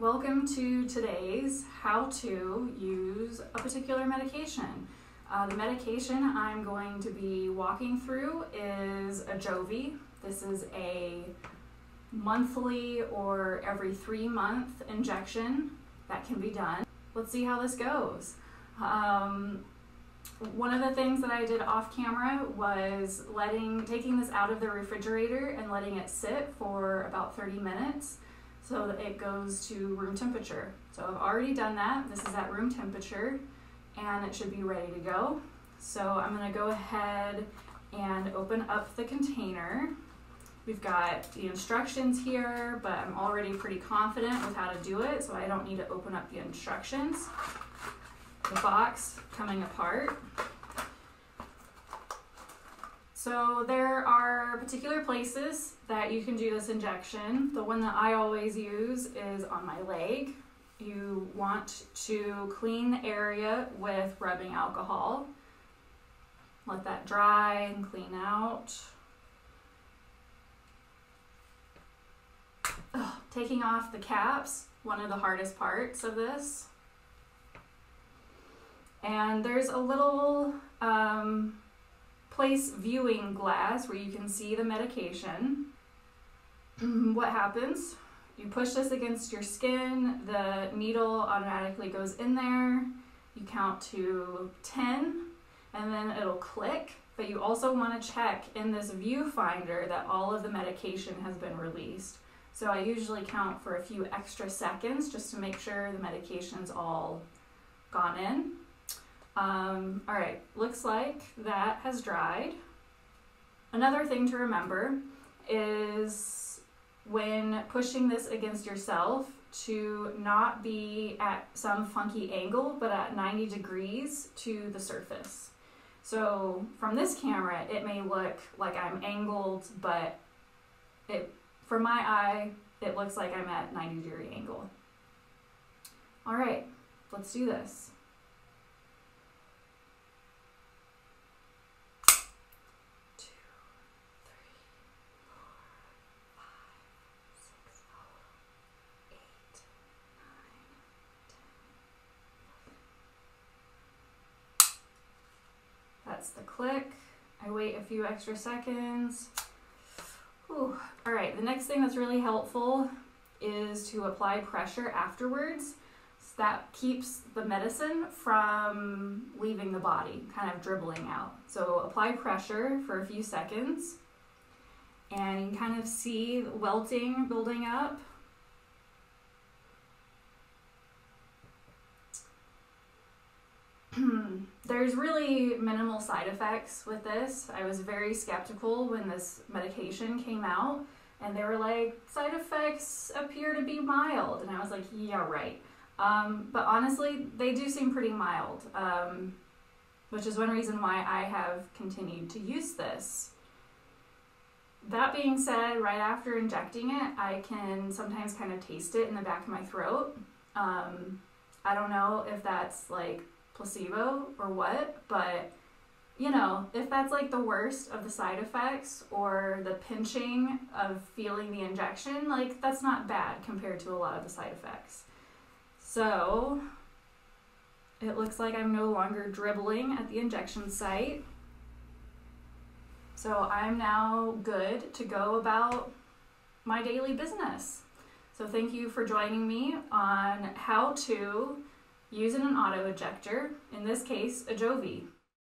Welcome to today's how to use a particular medication. Uh, the medication I'm going to be walking through is Ajovy. This is a monthly or every three month injection that can be done. Let's see how this goes. Um, one of the things that I did off camera was letting taking this out of the refrigerator and letting it sit for about 30 minutes so that it goes to room temperature. So I've already done that. This is at room temperature and it should be ready to go. So I'm gonna go ahead and open up the container. We've got the instructions here, but I'm already pretty confident with how to do it, so I don't need to open up the instructions. The box coming apart. So there are particular places that you can do this injection. The one that I always use is on my leg. You want to clean the area with rubbing alcohol. Let that dry and clean out. Ugh, taking off the caps, one of the hardest parts of this. And there's a little um, place viewing glass where you can see the medication. what happens? You push this against your skin, the needle automatically goes in there. You count to 10 and then it'll click. But you also want to check in this viewfinder that all of the medication has been released. So I usually count for a few extra seconds just to make sure the medication's all gone in. Um, all right, looks like that has dried. Another thing to remember is when pushing this against yourself to not be at some funky angle, but at 90 degrees to the surface. So from this camera, it may look like I'm angled, but it, from my eye, it looks like I'm at 90 degree angle. All right, let's do this. That's the click. I wait a few extra seconds. Whew. All right, the next thing that's really helpful is to apply pressure afterwards. So that keeps the medicine from leaving the body, kind of dribbling out. So apply pressure for a few seconds and you can kind of see welting building up. There's really minimal side effects with this. I was very skeptical when this medication came out, and they were like, side effects appear to be mild. And I was like, yeah, right. Um, but honestly, they do seem pretty mild, um, which is one reason why I have continued to use this. That being said, right after injecting it, I can sometimes kind of taste it in the back of my throat. Um, I don't know if that's like placebo or what, but you know, if that's like the worst of the side effects or the pinching of feeling the injection, like that's not bad compared to a lot of the side effects. So it looks like I'm no longer dribbling at the injection site. So I'm now good to go about my daily business. So thank you for joining me on how to using an auto injector, in this case, Ajovy.